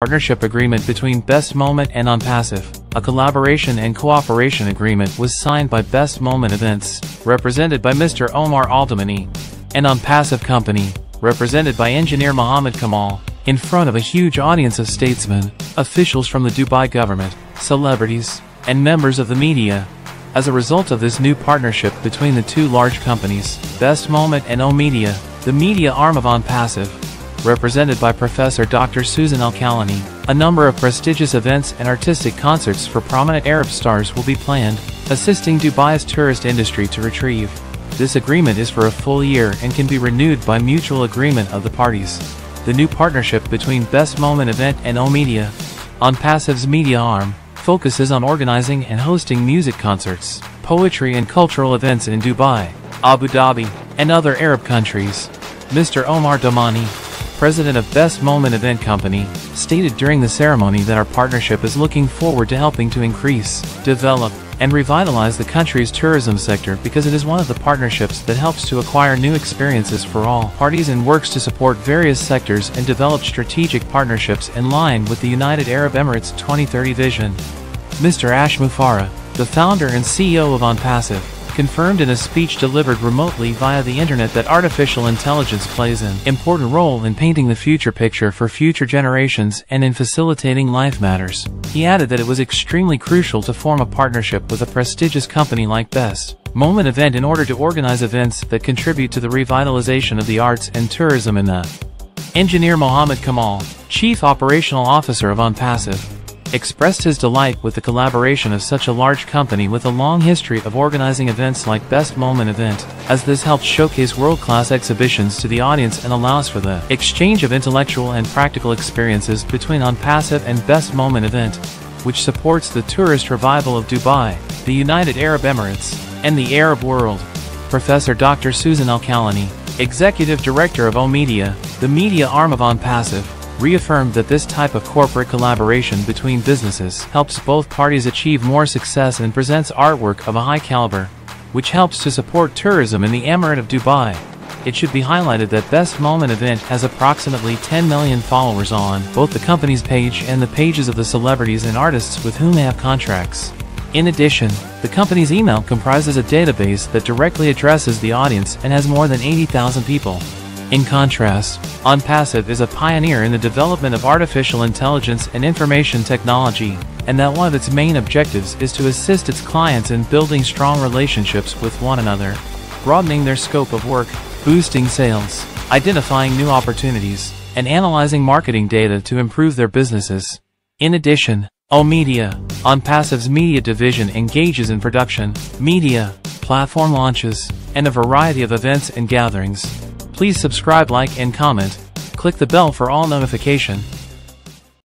partnership agreement between Best Moment and OnPassive. A collaboration and cooperation agreement was signed by Best Moment Events, represented by Mr. Omar Aldahmany, and OnPassive Company, represented by engineer Mohammed Kamal, in front of a huge audience of statesmen, officials from the Dubai government, celebrities, and members of the media. As a result of this new partnership between the two large companies, Best Moment and O Media, the media arm of OnPassive, represented by Professor Dr. Suzan Elkalliny. A number of prestigious events and artistic concerts for prominent Arab stars will be planned, assisting Dubai's tourist industry to retrieve. This agreement is for a full year and can be renewed by mutual agreement of the parties. The new partnership between Best Moment Event and O Media, OnPassive's media arm, focuses on organizing and hosting music concerts, poetry and cultural events in Dubai, Abu Dhabi, and other Arab countries. Mr. Omar Dahmani, president of Best Moment Event Company, stated during the ceremony that our partnership is looking forward to helping to increase, develop, and revitalize the country's tourism sector because it is one of the partnerships that helps to acquire new experiences for all parties and works to support various sectors and develop strategic partnerships in line with the United Arab Emirates 2030 vision. Mr. Ash Mufareh, the founder and CEO of OnPassive, confirmed in a speech delivered remotely via the internet that artificial intelligence plays an important role in painting the future picture for future generations and in facilitating life matters. He added that it was extremely crucial to form a partnership with a prestigious company like Best Moment Event in order to organize events that contribute to the revitalization of the arts and tourism in the Engineer Mohammed Kamal, Chief Operational Officer of OnPassive, expressed his delight with the collaboration of such a large company with a long history of organizing events like Best Moment Event, as this helps showcase world-class exhibitions to the audience and allows for the exchange of intellectual and practical experiences between OnPassive and Best Moment Event, which supports the tourist revival of Dubai, the United Arab Emirates, and the Arab world. Professor Dr. Suzan Elkalliny, Executive Director of O Media, the media arm of OnPassive, reaffirmed that this type of corporate collaboration between businesses helps both parties achieve more success and presents artwork of a high caliber, which helps to support tourism in the Emirate of Dubai. It should be highlighted that Best Moment Event has approximately 10 million followers on both the company's page and the pages of the celebrities and artists with whom they have contracts. In addition, the company's email comprises a database that directly addresses the audience and has more than 80,000 people. In contrast, OnPassive is a pioneer in the development of artificial intelligence and information technology, and that one of its main objectives is to assist its clients in building strong relationships with one another, broadening their scope of work, boosting sales, identifying new opportunities, and analyzing marketing data to improve their businesses. In addition, O Media, OnPassive's media division engages in production, media, platform launches, and a variety of events and gatherings. Please subscribe like and comment. Click the bell for all notification.